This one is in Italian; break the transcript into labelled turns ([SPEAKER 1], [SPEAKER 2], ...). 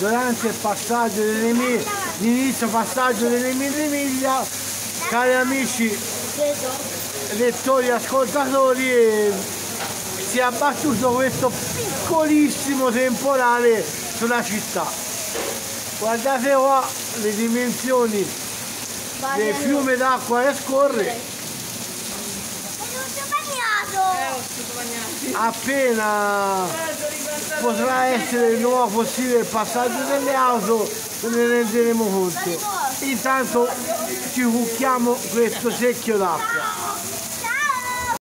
[SPEAKER 1] durante il passaggio dell'Emilia, l'inizio passaggio dell'Emilia, cari amici lettori ascoltatori, eh, si è abbattuto questo piccolissimo temporale sulla città. Guardate qua le dimensioni del fiume d'acqua che scorre appena potrà essere il nuovo possibile il passaggio delle auto ne renderemo conto. Intanto ci cucchiamo questo secchio d'acqua